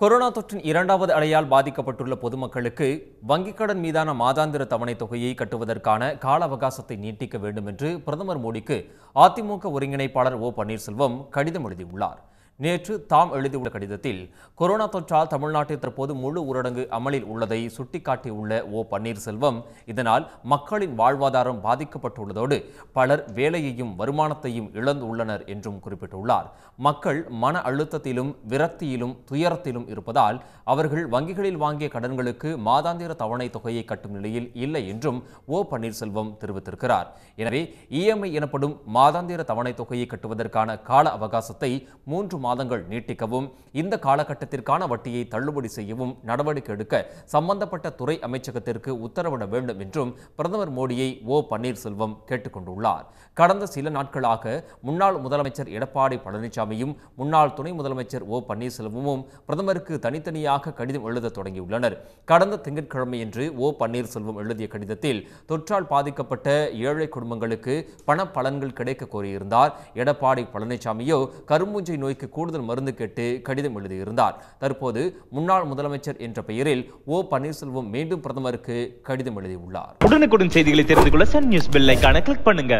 Corona தொற்றின் இரண்டாவது அலையால் பாதிக்கப்பட்டுள்ள பொதுமக்களுக்கு வங்கிக் கடன் மீதான மாதாந்திர தவணைத் தொகையை கட்டுவதற்கான கால அவகாசத்தை நீட்டிக்க வேண்டும் என்று பிரதமர் மோடிக்கு அதிமுக ஒருங்கிணைப்பாளர் ஓ பன்னீர்செல்வம் கடிதம் எழுதியுள்ளார். நேற்று தாம் எழுதியுள்ள கடிதத்தில் கொரோனா தொற்றால் தமிழ்நாட்டில் தற்போது முழு ஊரடங்கு அமலில் உள்ளதை சுட்டிக்காட்டியுள்ள ஓ. பன்னீர்செல்வம் இதனால் மக்களின் வாழ்வாதாரம் பாதிக்கப்பட்டுள்ளதோடு பலர் வேலையையும் வருமானத்தையும் இழந்துள்ளனர் என்றும் குறிப்பிட்டுள்ளார். மக்கள் மன அழுத்தத்திலும் விரக்தியிலும் துயரத்திலும் இருப்பதால் அவர்கள் வங்கிகளில் வாங்கிய கடன்களுக்கு மாதாந்திர தவணை தொகையை கட்டும் நிலையில் இல்லை என்றும் ஓ. பன்னீர்செல்வம் தெரிவித்திருக்கிறார். எனவே இஎம்ஐ எனப்படும் மாதாந்திர தவணை தொகையை கட்டுவதற்கான கால அவகாசத்தை மூன்று மாதங்கள் நீட்டிக்கவும் இந்த காலகட்டத்திற்கான வட்டியை தள்ளுபடி செய்யவும் நடவடிக்கை எடுக்க சம்பந்தப்பட்ட துறை அமைச்சகத்திற்கு உத்தரவிட வேண்டும் என்றும் பிரதமர் மோடியை ஓ பன்னீர்செல்வம் கேட்டுக்கொண்டுள்ளார். கடந்த சில நாட்களாக முன்னாள் முதலமைச்சர் எடப்பாடி பழனிசாமியும் முன்னாள் துணை முதலமைச்சர் ஓ பன்னீர்செல்வமும் பிரதமருக்கு தனித்தனியாக கடிதம் எழுத தொடங்கியுள்ளனர். கடந்த திங்கட்கிழமையன்று ஓ பன்னீர்செல்வம் எழுதிய கடிதத்தில் தொற்றால் பாதிக்கப்பட்ட ஏழை குடும்பங்களுக்கு பண பலன்கள் கிடைக்க கோரியிருந்தார். எடப்பாடி பழனிசாமியோ கரும்பூஞ்சை நோய்க்கு கூடுதல் மருந்து கேட்டு கடிதம் எழுதியிருந்தார். தற்போது முன்னாள் முதலமைச்சர் என்ற பெயரில் ஓ பன்னீர்செல்வம் மீண்டும் பிரதமருக்கு கடிதம் எழுதியுள்ளார். உடனுக்குடன் செய்திகளை தெரிந்து கொள்ள சன் நியூஸ் பெல் ஐகானை கிளிக் பண்ணுங்க.